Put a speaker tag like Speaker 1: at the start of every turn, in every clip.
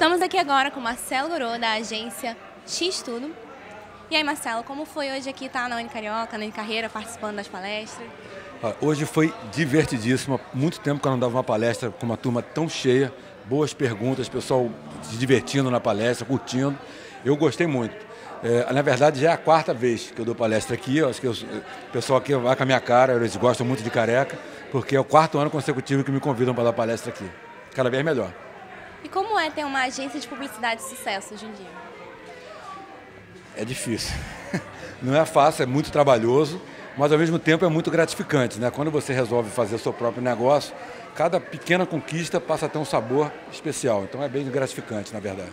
Speaker 1: Estamos aqui agora com Marcelo Gorô, da agência X Tudo. E aí, Marcelo, como foi hoje aqui estar na Unicarioca, na Unicarreira, participando das palestras?
Speaker 2: Hoje foi divertidíssimo. Muito tempo que eu não dava uma palestra com uma turma tão cheia. Boas perguntas, pessoal se divertindo na palestra, curtindo. Eu gostei muito. É, na verdade, já é a quarta vez que eu dou palestra aqui. Eu acho que eu, o pessoal aqui vai com a minha cara, eles gostam muito de careca, porque é o quarto ano consecutivo que me convidam para dar palestra aqui. Cada vez melhor.
Speaker 1: E como é ter uma agência de publicidade de sucesso hoje em dia?
Speaker 2: É difícil. Não é fácil, é muito trabalhoso, mas ao mesmo tempo é muito gratificante. Né? Quando você resolve fazer o seu próprio negócio, cada pequena conquista passa a ter um sabor especial. Então é bem gratificante, na verdade.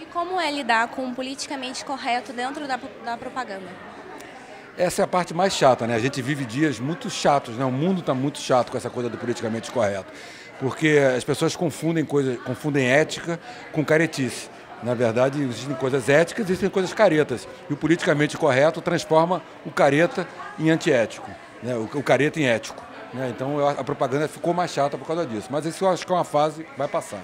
Speaker 1: E como é lidar com o politicamente correto dentro da, da propaganda?
Speaker 2: Essa é a parte mais chata, né? A gente vive dias muito chatos, né? O mundo está muito chato com essa coisa do politicamente correto porque as pessoas confundem, coisa, confundem ética com caretice. Na verdade, existem coisas éticas e existem coisas caretas. E o politicamente correto transforma o careta em antiético, né? o, o careta em ético. Né? Então a propaganda ficou mais chata por causa disso. Mas isso eu acho que é uma fase, vai passar.